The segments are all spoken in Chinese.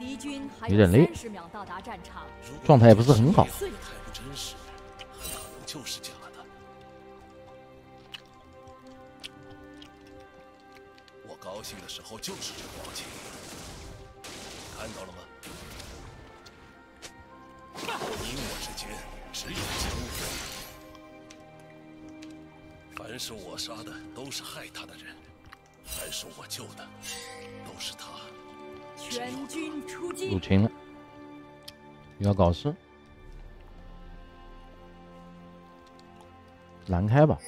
敌军还有点累。三十秒到达战场，状态也不是很好。碎太不真实，很可能就是假的。我高兴的时候就是这表情，看到了吗？你我之间只有江湖。凡是我杀的，都是害他的人；凡是我救的，都是他。全军出击入，侵了，又要搞事，拦开吧，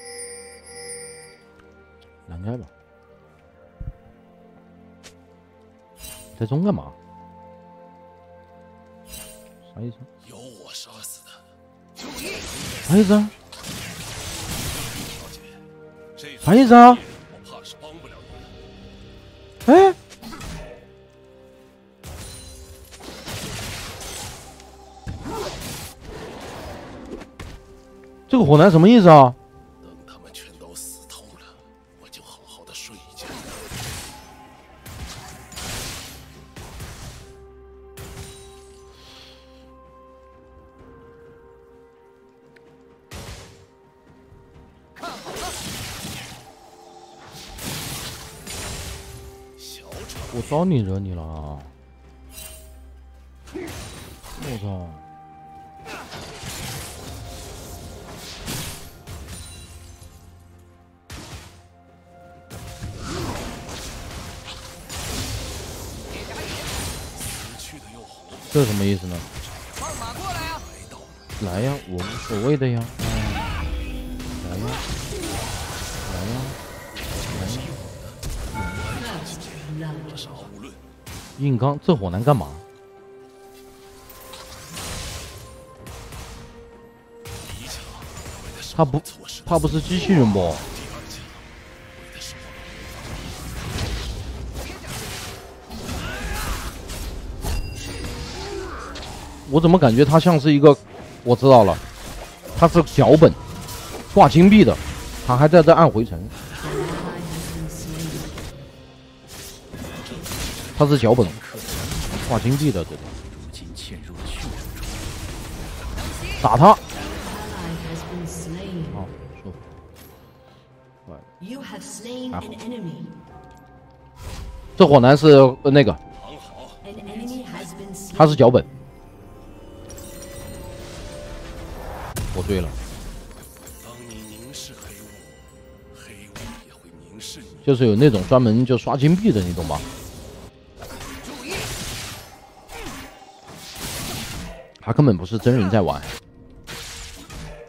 拦开吧，在中干嘛？啥意思？有我杀死的，啥意思啊？小姐，这啥意思啊？火男什么意思啊？等他们全都死透了，我就好好的睡一觉。小丑，我招你惹你了啊！我操！这什么意思呢？来到了，来呀，我无所谓的呀。嗯来呀，来呀，来呀！硬刚，这火男干嘛？他不错失的他不是机器人不？我怎么感觉他像是一个？我知道了，他是脚本，挂金币的，他还在这按回城。他是脚本，挂金币的，这个。打他。好，舒服。Ah. 这火男是呃那个.他是脚本。对了，就是有那种专门就刷金币的，你懂吧？他根本不是真人在玩，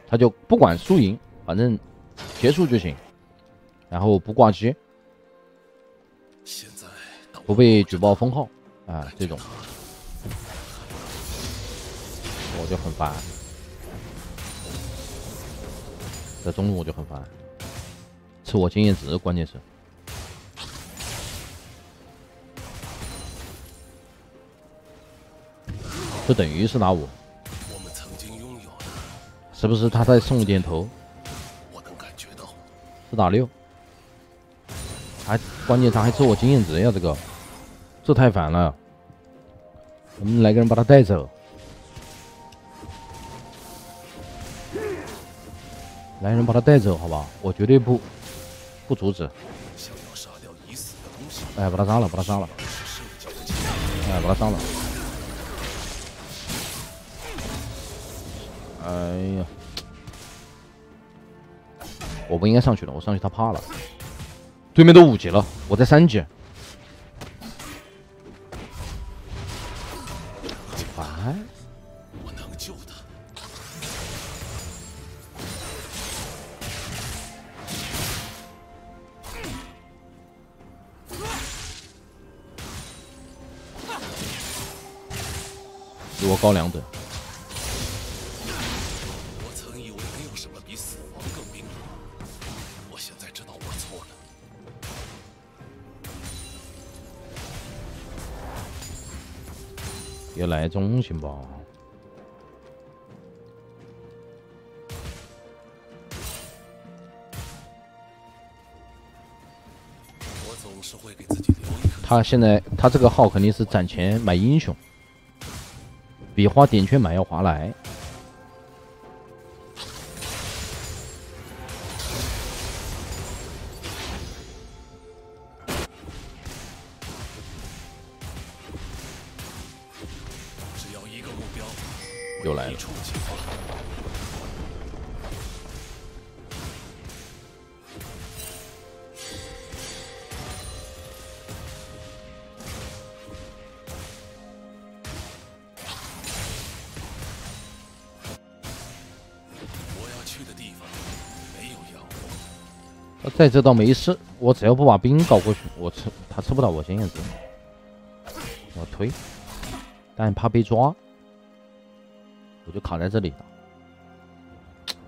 他就不管输赢，反正结束就行，然后不挂机，不被举报封号。啊，这种。我就很烦。在中路我就很烦，吃我经验值，关键是。这等于是拿我，我们曾经拥有的，是不是他在送点头？我能感觉到。四打六，还关键他还吃我经验值呀，这个，这太烦了。我们来个人把他带走，来人把他带走，好吧？我绝对不不阻止。哎，把他杀了，把他杀了，哎，把他杀了。哎呀，我不应该上去的，我上去他怕了。对面都五级了，我在三级。别来中行吧？他现在他这个号肯定是攒钱买英雄，比花点券买要划来。在这倒没事，我只要不把兵搞过去，我吃他吃不到我经验值。我推，但怕被抓，我就卡在这里了。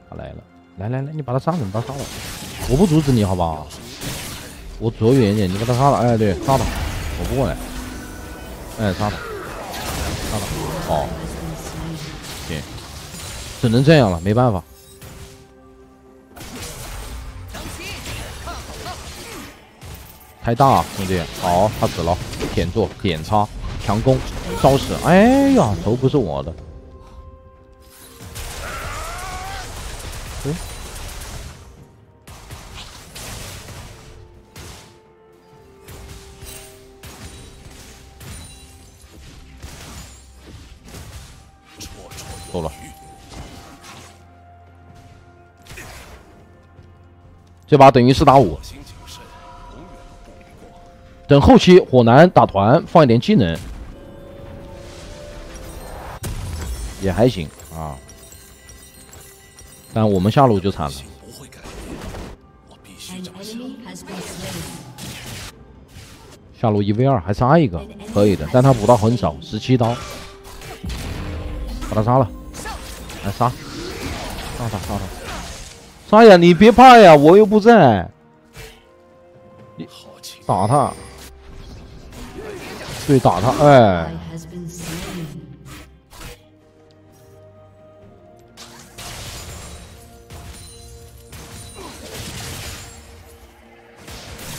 他来了，来来来，你把他杀了，你把他杀了，我不阻止你好不好？我走远一点，你把他杀了。哎，对，杀他，我不过来。哎，杀他，杀他。哦，行，只能这样了，没办法。太大，兄弟，好，他死了，点做点叉，强攻，烧死，哎呀，头不是我的，这把等于四打五，等后期火男打团放一点技能，也还行啊，但我们下路就惨了。下路一 v 二还杀一个，可以的，但他补刀很少，十七刀，把他杀了，来杀，杀他杀他，杀呀！你别怕呀，我又不在，好奇打他，对，打他，哎.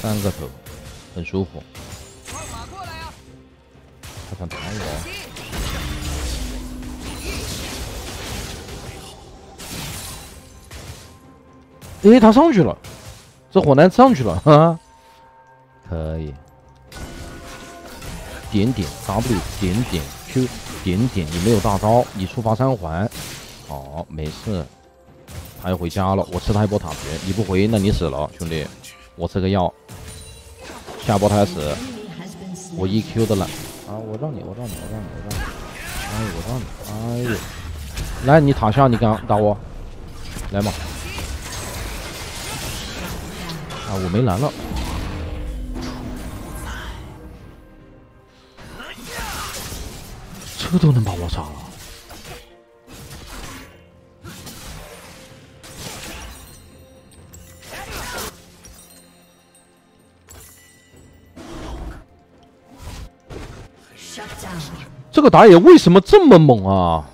三个头，很舒服。他想打我，诶，他上去了，这火男上去了，哈，可以。点点 W 点点 Q 点点，你没有大招，你触发三环，好，没事。他要回家了，我吃他一波塔皮，你不回，那你死了，兄弟。我吃个药，下波他死，我 EQ 的了啊！我让你，我让你，我让你，我让你，哎，我让你，哎呦，来，你塔下，你敢打我？来嘛！啊，我没蓝了。这都能把我杀了？这个打野为什么这么猛啊？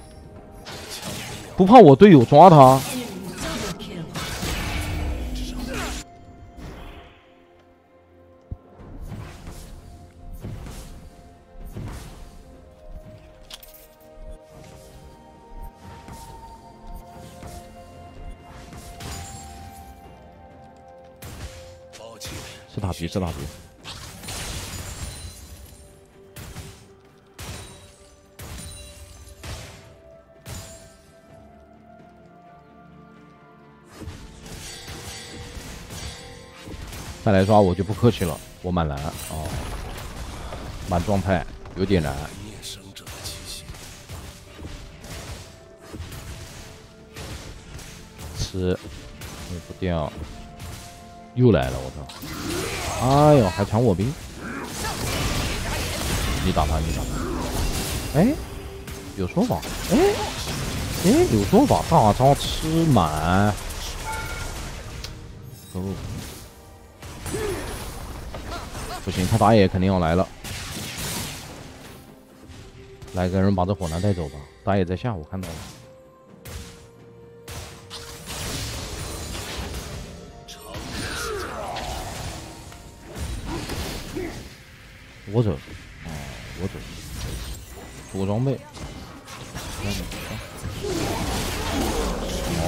不怕我队友抓他？歉，是塔皮，是塔皮。再来抓我就不客气了，我满蓝哦，满状态，有点蓝。吃，不掉，又来了，我操！哎呦，还抢我兵！你打他，你打他！哎，有说法，哎，哎，有说法，大招吃满。哦，不行，他打野肯定要来了。来个人把这火男带走吧，打野在下，我看到了。我走，哦，我走，出个装备。好，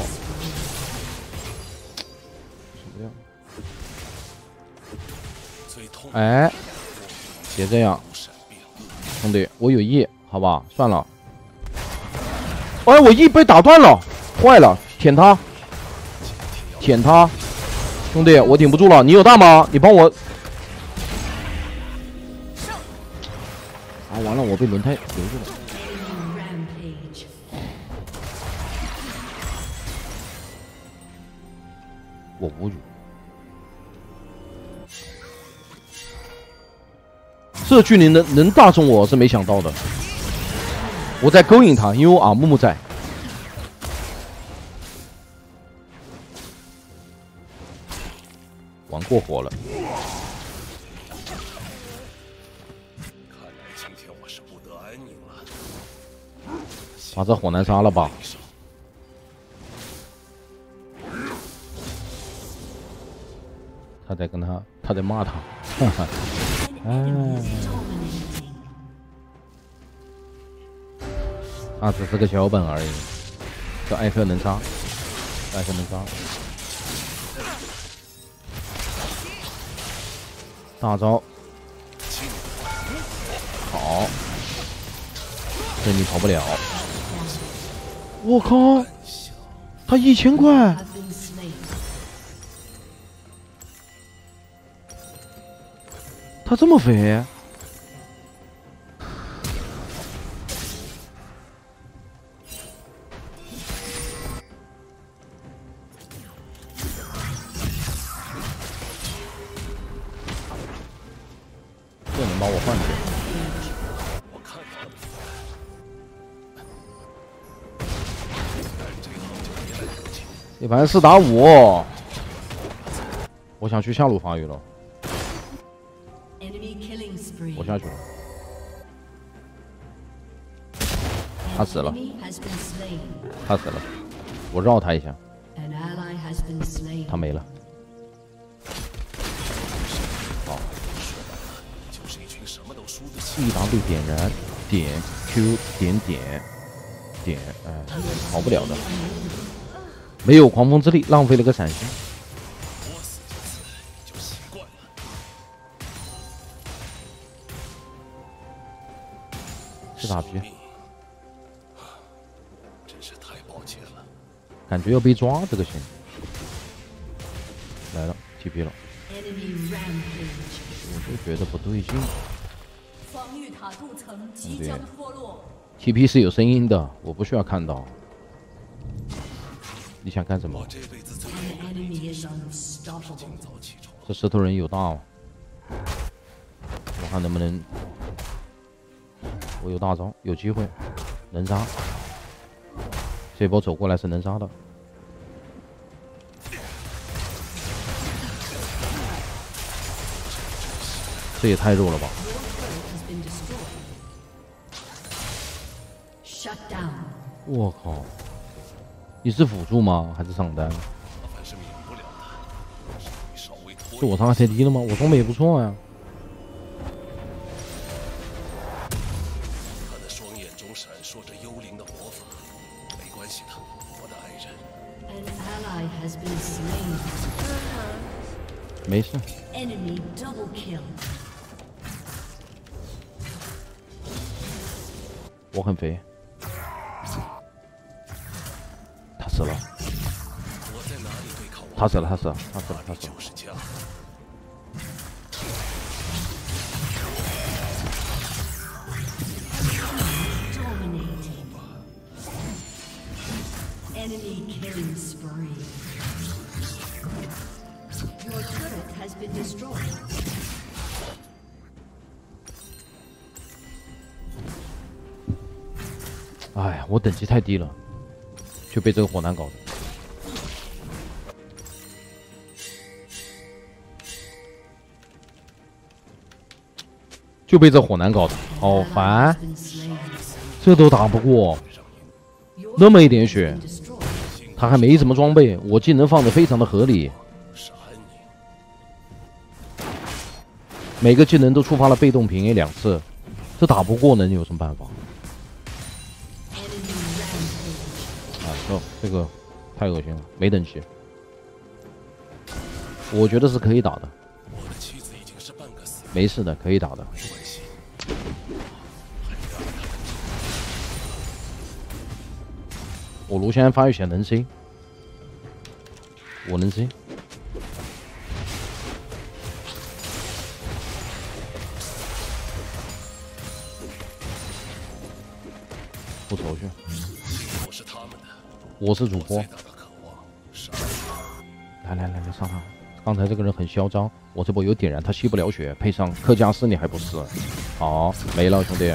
受不了。最痛哎，别这样，兄弟，我有 E，好吧，算了。哎，我 E 被打断了，坏了，舔他，舔他，兄弟，我顶不住了，你有大吗？你帮我。我被轮胎留住了。我无语。这距离能能大中我是没想到的，我在勾引他，因为我阿木木在。玩过火了，把这火男杀了吧。他在跟他，他在骂他，哈 哈。哎，Dominating. 他只是个小本而已。这艾克能杀，艾克能杀。大招，好，这你跑不了。我靠，他一千块，他这么肥？这能把我换掉？一盘四打五，我想去下路防御了。我下去了，他死了，他死了，我绕他一下，他没了。好，一档被点燃，点 Q 点点点，哎，跑不了的。没有狂风之力，浪费了个闪现。是打狙生，命真是太抱歉了。感觉要被抓这个线。来了，TP 了，我就觉得不对劲。防御塔镀层即将脱落，TP 是有声音的，我不需要看到。你想干什么？这石头人有大吗？我看能不能，我有大招，有机会，能杀。这波走过来是能杀的。这也太弱了吧.我靠！你是辅助吗？还是上单？麻烦是免不了的。稍微稍微拖是我伤害太低了吗？我装备也不错呀、他的双眼中闪烁着幽灵的魔法。没关系的，我的爱人。没事。Enemy double kill. 我很肥。他死了，他死了，他死了，他那里死了。就是家。Dominating. Enemy killing spree. Your turret has been destroyed. 哎呀，我等级太低了，就被这个火男搞的。就被这火男搞的，好烦这都打不过，那么一点血他还没什么装备，我技能放的非常的合理，每个技能都触发了被动平 A 两次，这打不过能有什么办法？啊，这这个太恶心了，没等级。我觉得是可以打的，没事的，可以打的。我卢现在发育起来能 C，我能 C。不愁去，我是他们的，我是主播。来来来来上他！刚才这个人很嚣张，我这波有点燃，他吸不了血，配上克加斯你还不死？好，没了兄弟，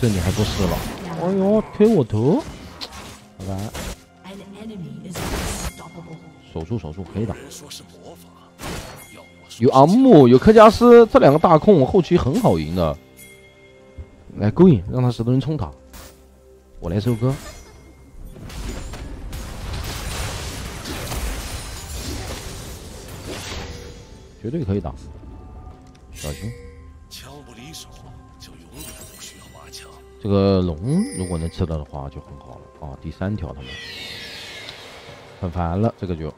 这你还不死了？哎呦，推我头！拜拜，An enemy is unstoppable. 守住守住，可以打。有昂木，有科加斯，这两个大控后期很好赢的。来勾引，让他石头人冲塔。我来收割。绝对可以打，小心。这个龙如果能吃到的话就很好了啊！第三条他们。很烦了，这个就。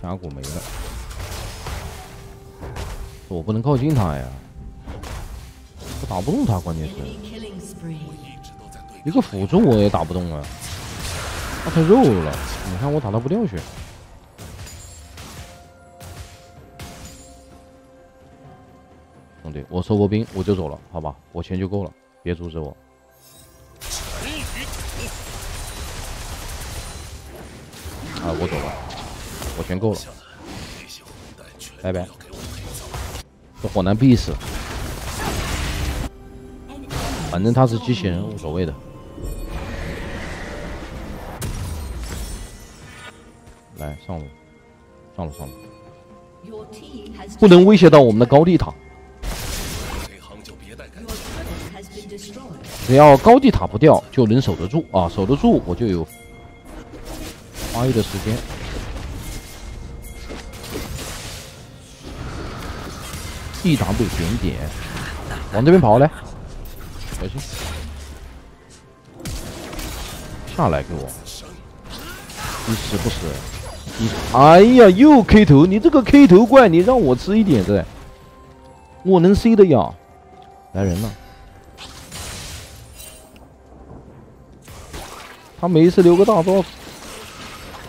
峡谷没了，我不能靠近他呀，我打不动他，关键是。一个辅助我也打不动啊，他太肉了，你看我打他不掉血。兄弟，我收过兵我就走了，好吧，我钱就够了，别阻止我。啊，我走了，我钱够了，拜拜。这火男必死。反正他是机器人，无所谓的。来上路，上路上路 不能威胁到我们的高地塔。只要高地塔不掉，就能守得住啊！守得住，我就有发育的时间。E W 点点，往这边跑来，小心！下来给我！你死不死？你哎呀，又 K 头！你这个 K 头怪，你让我吃一点噻！我能 C 的呀！来人了！他每一次留个大招，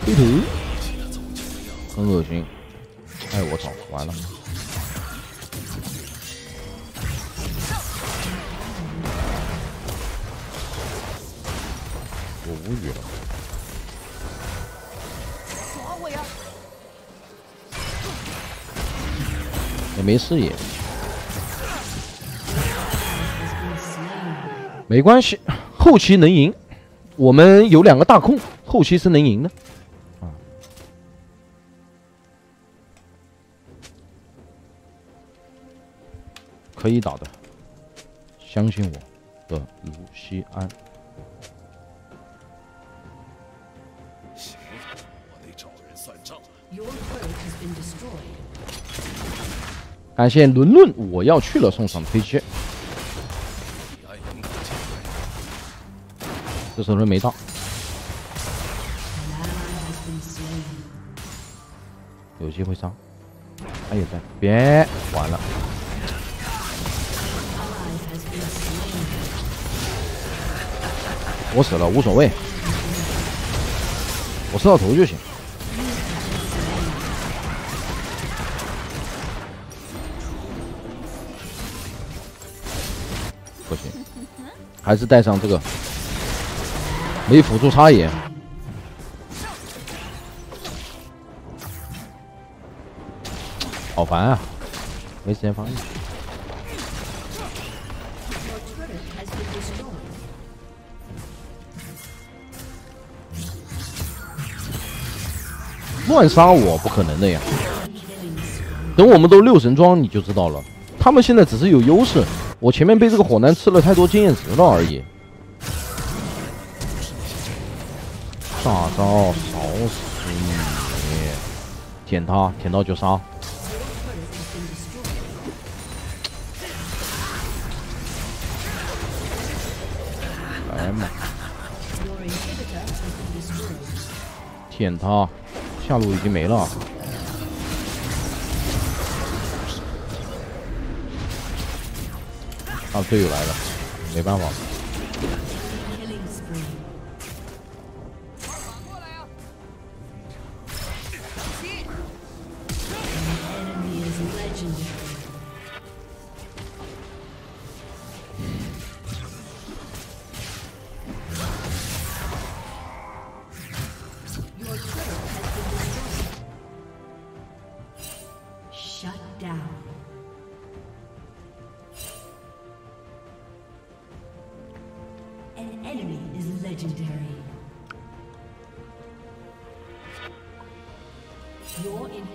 推头，很恶心。哎，我操，完了！我无语了。抓我呀！也没视野，没关系，后期能赢。我们有两个大控，后期是能赢的。啊，可以打的，相信我的卢锡安。行，我得找人算账了。感谢伦伦，我要去了，送上推荐。这艘轮没到。有机会上。他也在。别完了。我死了无所谓。我射到头就行。不行。还是带上这个。没辅助插眼。好烦啊！没时间发育。乱杀我不可能的呀！等我们都六神装你就知道了。他们现在只是有优势，我前面被这个火男吃了太多经验值了而已。大招扫死你舔他舔到就杀。来嘛舔他下路已经没了。他队友来了没办法。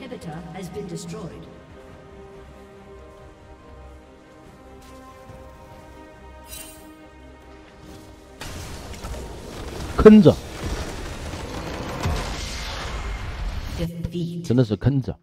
inhibitor has been destroyed. 坑着， Defeat. 真的是坑着。